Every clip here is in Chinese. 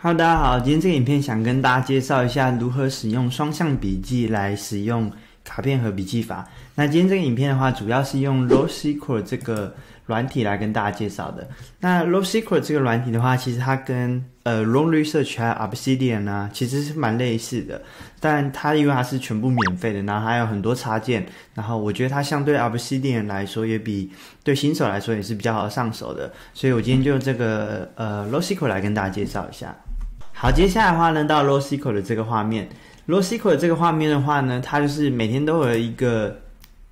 Hello，大家好，今天这个影片想跟大家介绍一下如何使用双向笔记来使用卡片和笔记法。那今天这个影片的话，主要是用 LowSecret 这个软体来跟大家介绍的。那 LowSecret 这个软体的话，其实它跟呃 Long Research 还有 Obsidian 呢，其实是蛮类似的。但它因为它是全部免费的，然后还有很多插件，然后我觉得它相对 Obsidian 来说，也比对新手来说也是比较好上手的。所以我今天就用这个呃 LowSecret 来跟大家介绍一下。好，接下来的话呢，到 LowSecret 的这个画面，LowSecret 这个画面的话呢，它就是每天都有一个。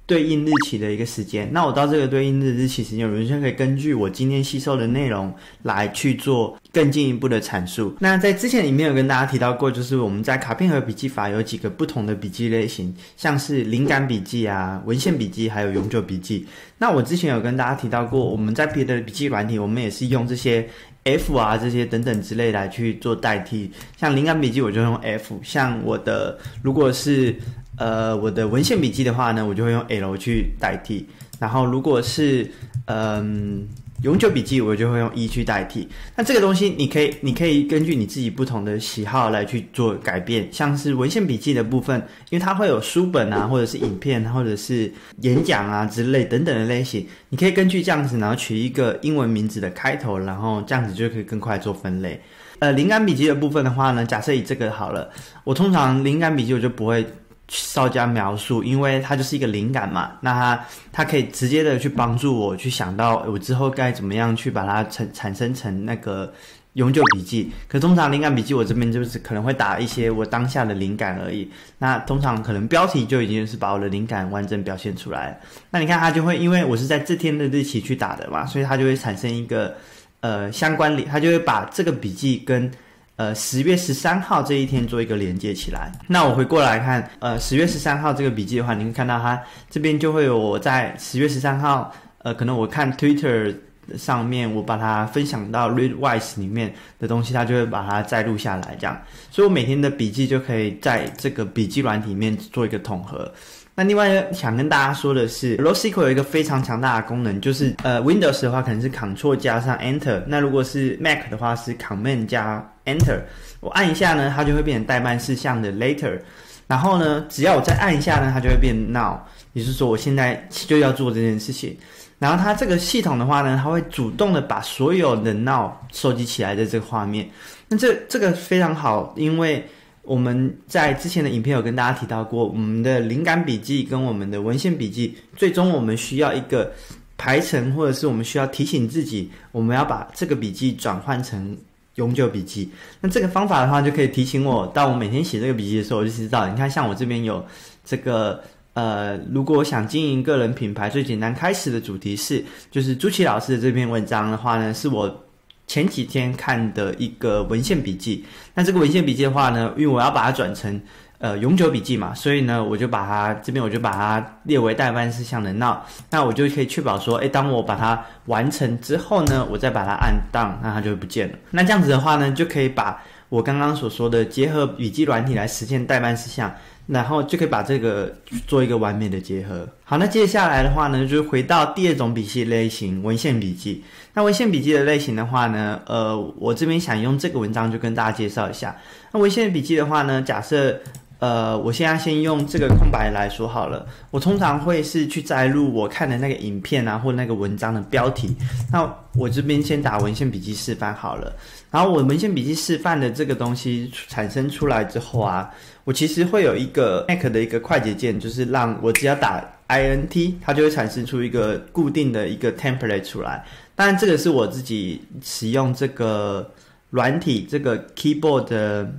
对应日期的一个时间，那我到这个对应的日期时间，我就可以根据我今天吸收的内容来去做更进一步的阐述。那在之前里面有跟大家提到过，就是我们在卡片和笔记法有几个不同的笔记类型，像是灵感笔记啊、文献笔记，还有永久笔记。那我之前有跟大家提到过，我们在别的笔记软体，我们也是用这些 F 啊这些等等之类来去做代替。像灵感笔记，我就用 F；像我的如果是呃，我的文献笔记的话呢，我就会用 L 去代替。然后，如果是嗯永久笔记，我就会用 E 去代替。那这个东西，你可以，你可以根据你自己不同的喜好来去做改变。像是文献笔记的部分，因为它会有书本啊，或者是影片，或者是演讲啊之类等等的类型，你可以根据这样子，然后取一个英文名字的开头，然后这样子就可以更快做分类。呃，灵感笔记的部分的话呢，假设以这个好了，我通常灵感笔记我就不会。稍加描述，因为它就是一个灵感嘛，那它它可以直接的去帮助我去想到我之后该怎么样去把它产产生成那个永久笔记。可通常灵感笔记我这边就是可能会打一些我当下的灵感而已。那通常可能标题就已经是把我的灵感完整表现出来。那你看它就会，因为我是在这天的日期去打的嘛，所以它就会产生一个呃相关联，它就会把这个笔记跟。呃，十月十三号这一天做一个连接起来。那我回过来看，呃，十月十三号这个笔记的话，你会看到它这边就会有我在十月十三号，呃，可能我看 Twitter 上面，我把它分享到 Readwise 里面的东西，它就会把它再录下来，这样。所以我每天的笔记就可以在这个笔记软体里面做一个统合。那另外想跟大家说的是，LowSQL 有一个非常强大的功能，就是呃 Windows 的话可能是 Ctrl 加上 Enter，那如果是 Mac 的话是 Command 加 Enter，我按一下呢，它就会变成代办事项的 Later，然后呢，只要我再按一下呢，它就会变 Now，也就是说我现在就要做这件事情。然后它这个系统的话呢，它会主动的把所有的 Now 收集起来的这个画面，那这这个非常好，因为。我们在之前的影片有跟大家提到过，我们的灵感笔记跟我们的文献笔记，最终我们需要一个排程，或者是我们需要提醒自己，我们要把这个笔记转换成永久笔记。那这个方法的话，就可以提醒我，当我每天写这个笔记的时候，我就知道，你看，像我这边有这个，呃，如果我想经营个人品牌，最简单开始的主题是，就是朱琪老师的这篇文章的话呢，是我。前几天看的一个文献笔记，那这个文献笔记的话呢，因为我要把它转成呃永久笔记嘛，所以呢，我就把它这边我就把它列为待办事项的那，那我就可以确保说，诶，当我把它完成之后呢，我再把它按档，那它就不见了。那这样子的话呢，就可以把我刚刚所说的结合笔记软体来实现代办事项。然后就可以把这个做一个完美的结合。好，那接下来的话呢，就是回到第二种笔记类型——文献笔记。那文献笔记的类型的话呢，呃，我这边想用这个文章就跟大家介绍一下。那文献笔记的话呢，假设呃，我现在先用这个空白来说好了。我通常会是去摘录我看的那个影片啊，或那个文章的标题。那我这边先打文献笔记示范好了。然后我文献笔记示范的这个东西产生出来之后啊。我其实会有一个 Mac 的一个快捷键，就是让我只要打 INT，它就会产生出一个固定的一个 template 出来。当然，这个是我自己使用这个软体，这个 keyboard 的。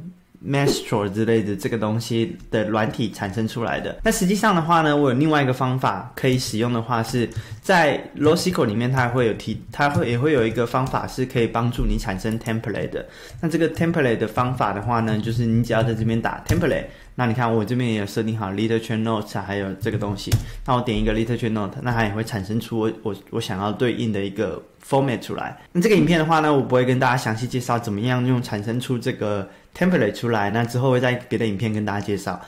Maestro 之类的这个东西的软体产生出来的。那实际上的话呢，我有另外一个方法可以使用的话，是在 l o s i c o 里面，它会有提，它会也会有一个方法是可以帮助你产生 template 的。那这个 template 的方法的话呢，就是你只要在这边打 template，那你看我这边也有设定好 literature notes，还有这个东西。那我点一个 literature note，那它也会产生出我我我想要对应的一个 format 出来。那这个影片的话呢，我不会跟大家详细介绍怎么样用产生出这个 template 出来。那之后会在别的影片跟大家介绍。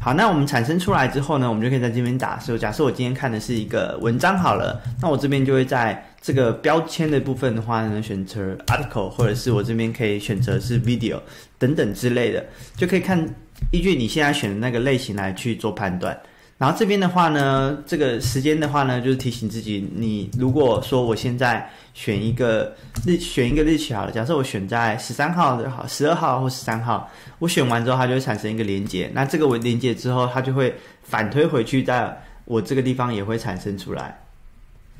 好，那我们产生出来之后呢，我们就可以在这边打。所以假设我今天看的是一个文章好了，那我这边就会在这个标签的部分的话呢，选择 article，或者是我这边可以选择是 video 等等之类的，就可以看依据你现在选的那个类型来去做判断。然后这边的话呢，这个时间的话呢，就是提醒自己，你如果说我现在选一个日选一个日期好了，假设我选在十三号的好，十二号或十三号，我选完之后，它就会产生一个连接。那这个我连接之后，它就会反推回去，在我这个地方也会产生出来。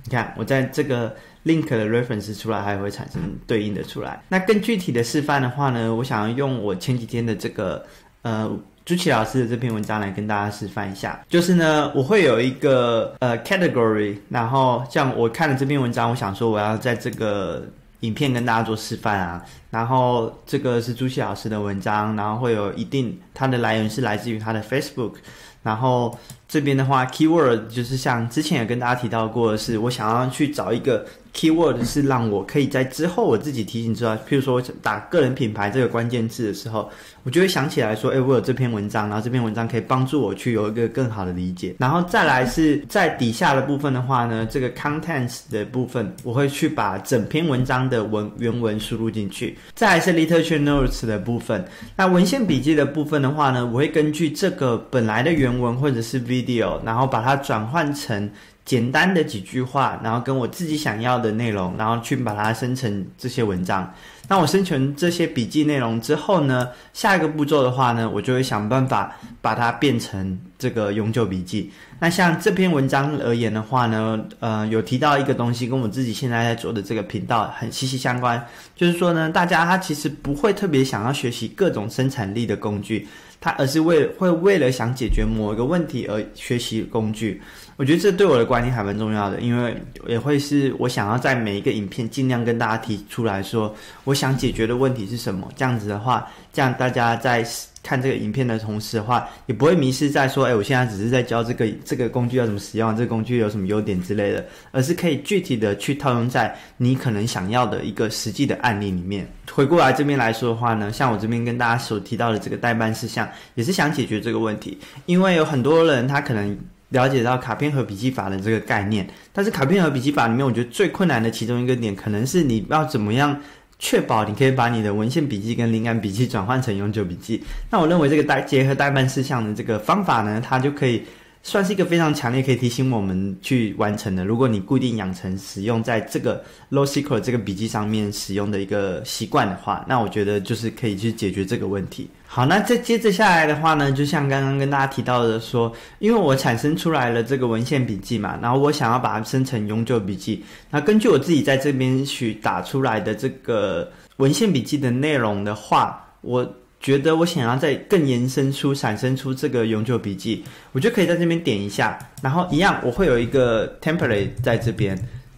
你看，我在这个 link 的 reference 出来，还会产生对应的出来。那更具体的示范的话呢，我想要用我前几天的这个呃。朱琪老师的这篇文章来跟大家示范一下，就是呢，我会有一个呃 category，然后像我看了这篇文章，我想说我要在这个影片跟大家做示范啊，然后这个是朱琪老师的文章，然后会有一定它的来源是来自于他的 Facebook，然后这边的话 keyword 就是像之前也跟大家提到过的是，我想要去找一个。Keyword 是让我可以在之后我自己提醒之外，譬如说打个人品牌这个关键字的时候，我就会想起来说，哎，我有这篇文章，然后这篇文章可以帮助我去有一个更好的理解。然后再来是在底下的部分的话呢，这个 Contents 的部分，我会去把整篇文章的文原文输入进去。再来是 Literature Notes 的部分，那文献笔记的部分的话呢，我会根据这个本来的原文或者是 v Video，然后把它转换成。简单的几句话，然后跟我自己想要的内容，然后去把它生成这些文章。那我生成这些笔记内容之后呢，下一个步骤的话呢，我就会想办法把它变成这个永久笔记。那像这篇文章而言的话呢，呃，有提到一个东西，跟我自己现在在做的这个频道很息息相关，就是说呢，大家他其实不会特别想要学习各种生产力的工具，他而是为会为了想解决某一个问题而学习工具。我觉得这对我的观念还蛮重要的，因为也会是我想要在每一个影片尽量跟大家提出来说，我想解决的问题是什么。这样子的话，这样大家在看这个影片的同时的话，也不会迷失在说，哎，我现在只是在教这个这个工具要怎么使用，这个工具有什么优点之类的，而是可以具体的去套用在你可能想要的一个实际的案例里面。回过来这边来说的话呢，像我这边跟大家所提到的这个代办事项，也是想解决这个问题，因为有很多人他可能。了解到卡片和笔记法的这个概念，但是卡片和笔记法里面，我觉得最困难的其中一个点，可能是你要怎么样确保你可以把你的文献笔记跟灵感笔记转换成永久笔记。那我认为这个代结合代办事项的这个方法呢，它就可以。算是一个非常强烈可以提醒我们去完成的。如果你固定养成使用在这个 Low Secret 这个笔记上面使用的一个习惯的话，那我觉得就是可以去解决这个问题。好，那再接着下来的话呢，就像刚刚跟大家提到的说，因为我产生出来了这个文献笔记嘛，然后我想要把它生成永久笔记。那根据我自己在这边去打出来的这个文献笔记的内容的话，我。觉得我想要再更延伸出、产生出这个永久笔记，我就可以在这边点一下，然后一样我会有一个 template 在这边，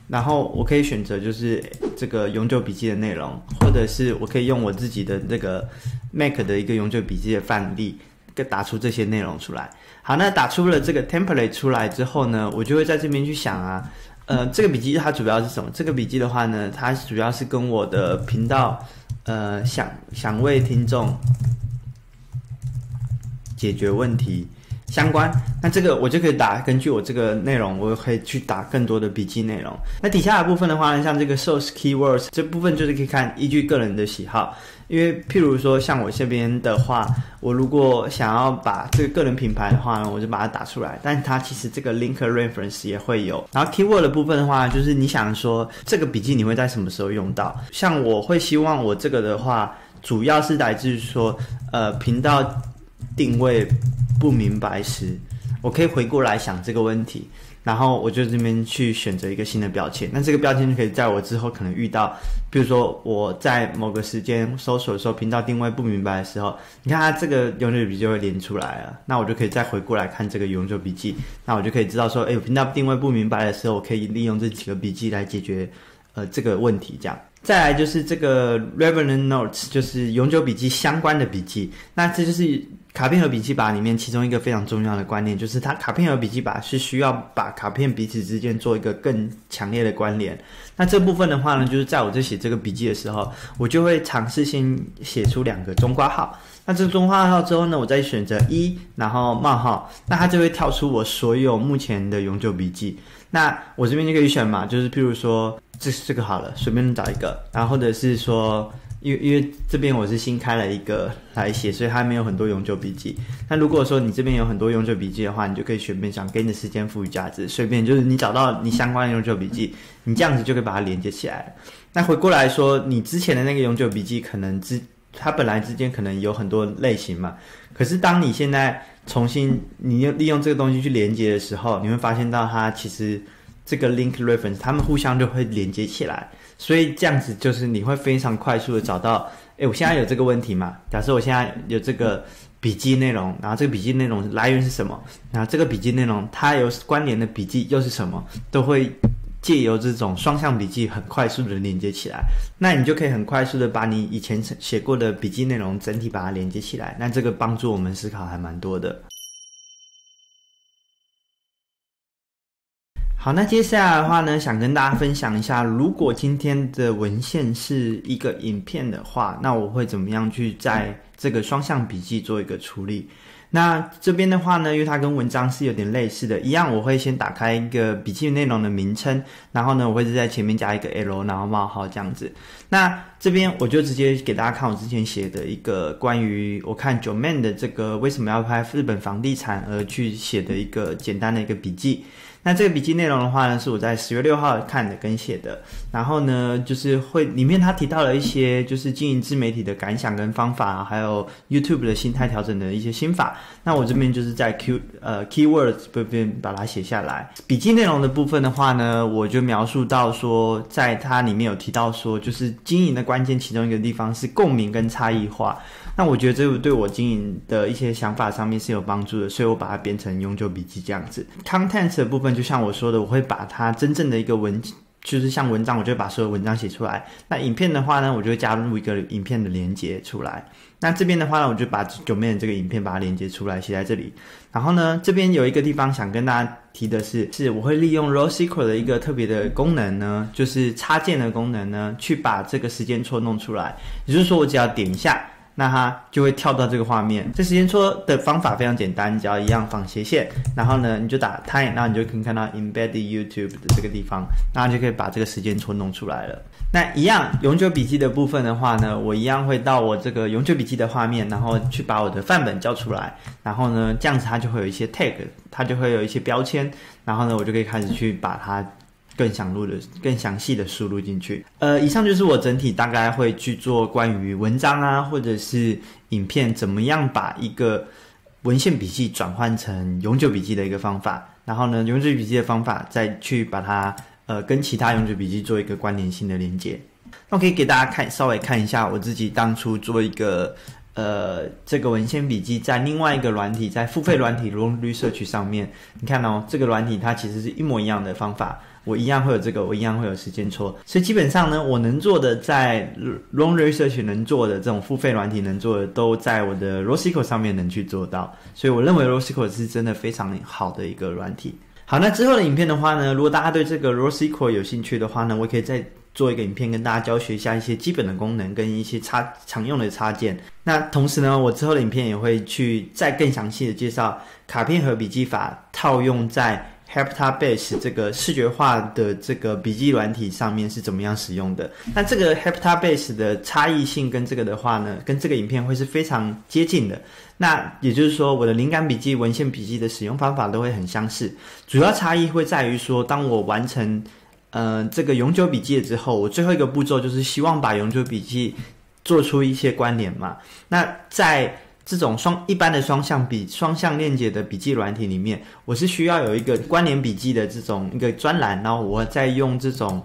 然后我可以选择就是这个永久笔记的内容，或者是我可以用我自己的那个 Mac 的一个永久笔记的范例，给打出这些内容出来。好，那打出了这个 template 出来之后呢，我就会在这边去想啊，呃，这个笔记它主要是什么？这个笔记的话呢，它主要是跟我的频道。呃，想想为听众解决问题相关，那这个我就可以打，根据我这个内容，我可以去打更多的笔记内容。那底下的部分的话呢，像这个 source keywords 这部分就是可以看依据个人的喜好。因为譬如说像我这边的话，我如果想要把这个个人品牌的话呢，我就把它打出来。但它其实这个 link reference 也会有。然后 keyword 的部分的话，就是你想说这个笔记你会在什么时候用到？像我会希望我这个的话，主要是来自于说，呃，频道定位不明白时，我可以回过来想这个问题。然后我就这边去选择一个新的标签，那这个标签就可以在我之后可能遇到，比如说我在某个时间搜索的时候，频道定位不明白的时候，你看它这个永久笔记就会连出来了，那我就可以再回过来看这个永久笔记，那我就可以知道说，哎，频道定位不明白的时候，我可以利用这几个笔记来解决，呃，这个问题这样。再来就是这个 Revenant Notes，就是永久笔记相关的笔记，那这就是。卡片和笔记法里面其中一个非常重要的观念，就是它卡片和笔记法是需要把卡片彼此之间做一个更强烈的关联。那这部分的话呢，就是在我在写这个笔记的时候，我就会尝试先写出两个中括号。那这个中括号之后呢，我再选择一，然后冒号，那它就会跳出我所有目前的永久笔记。那我这边就可以选嘛，就是譬如说这这个好了，随便找一个，然后或者是说。因为因为这边我是新开了一个来写，所以它没有很多永久笔记。那如果说你这边有很多永久笔记的话，你就可以随便想给你的时间赋予价值，随便就是你找到你相关的永久笔记，你这样子就可以把它连接起来。那回过来说，你之前的那个永久笔记可能之它本来之间可能有很多类型嘛，可是当你现在重新你用利用这个东西去连接的时候，你会发现到它其实这个 link reference 它们互相就会连接起来。所以这样子就是你会非常快速的找到，诶，我现在有这个问题嘛？假设我现在有这个笔记内容，然后这个笔记内容来源是什么？然后这个笔记内容它有关联的笔记又是什么？都会借由这种双向笔记很快速的连接起来，那你就可以很快速的把你以前写过的笔记内容整体把它连接起来，那这个帮助我们思考还蛮多的。好，那接下来的话呢，想跟大家分享一下，如果今天的文献是一个影片的话，那我会怎么样去在这个双向笔记做一个处理？那这边的话呢，因为它跟文章是有点类似的，一样我会先打开一个笔记内容的名称，然后呢，我会是在前面加一个 L，然后冒号这样子。那这边我就直接给大家看我之前写的一个关于我看九 man 的这个为什么要拍日本房地产而去写的一个简单的一个笔记。那这个笔记内容的话呢，是我在十月六号看的跟写的，然后呢，就是会里面他提到了一些就是经营自媒体的感想跟方法，还有 YouTube 的心态调整的一些心法。那我这边就是在 Q 呃 Keywords 这边把它写下来。笔记内容的部分的话呢，我就描述到说，在它里面有提到说，就是经营的关键其中一个地方是共鸣跟差异化。那我觉得这个对我经营的一些想法上面是有帮助的，所以我把它编成永久笔记这样子。Content 的部分就像我说的，我会把它真正的一个文，就是像文章，我就把所有文章写出来。那影片的话呢，我就会加入一个影片的连接出来。那这边的话呢，我就把九面这个影片把它连接出来，写在这里。然后呢，这边有一个地方想跟大家提的是，是我会利用 RoseQL 的一个特别的功能呢，就是插件的功能呢，去把这个时间戳弄出来。也就是说，我只要点一下。那它就会跳到这个画面。这时间戳的方法非常简单，只要一样放斜线，然后呢，你就打 time，然后你就可以看到 embedded YouTube 的这个地方，那就可以把这个时间戳弄出来了。那一样永久笔记的部分的话呢，我一样会到我这个永久笔记的画面，然后去把我的范本叫出来，然后呢，这样子它就会有一些 tag，它就会有一些标签，然后呢，我就可以开始去把它。更详录的、更详细的输入进去。呃，以上就是我整体大概会去做关于文章啊，或者是影片，怎么样把一个文献笔记转换成永久笔记的一个方法。然后呢，永久笔记的方法再去把它呃跟其他永久笔记做一个关联性的连接。那我可以给大家看，稍微看一下我自己当初做一个呃这个文献笔记，在另外一个软体，在付费软体 Long Research 上面，你看哦，这个软体它其实是一模一样的方法。我一样会有这个，我一样会有时间戳，所以基本上呢，我能做的在 Long Research 能做的这种付费软体能做的，都在我的 Rosico 上面能去做到。所以我认为 Rosico 是真的非常好的一个软体。好，那之后的影片的话呢，如果大家对这个 Rosico 有兴趣的话呢，我可以再做一个影片跟大家教学一下一些基本的功能跟一些插常用的插件。那同时呢，我之后的影片也会去再更详细的介绍卡片和笔记法套用在。Heptabase 这个视觉化的这个笔记软体上面是怎么样使用的？那这个 Heptabase 的差异性跟这个的话呢，跟这个影片会是非常接近的。那也就是说，我的灵感笔记、文献笔记的使用方法都会很相似，主要差异会在于说，当我完成呃这个永久笔记之后，我最后一个步骤就是希望把永久笔记做出一些关联嘛。那在这种双一般的双向笔双向链接的笔记软体里面，我是需要有一个关联笔记的这种一个专栏，然后我再用这种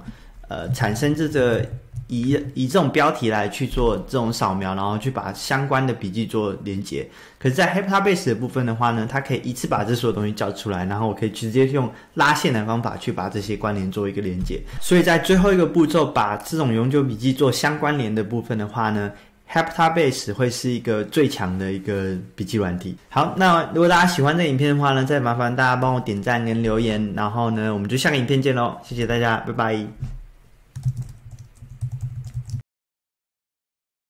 呃产生这个。以以这种标题来去做这种扫描，然后去把相关的笔记做连接。可是，在 Hyperbase 的部分的话呢，它可以一次把这所有东西叫出来，然后我可以直接用拉线的方法去把这些关联做一个连接。所以在最后一个步骤，把这种永久笔记做相关联的部分的话呢，Heptabase 会是一个最强的一个笔记软体。好，那如果大家喜欢这影片的话呢，再麻烦大家帮我点赞跟留言，然后呢，我们就下个影片见喽，谢谢大家，拜拜。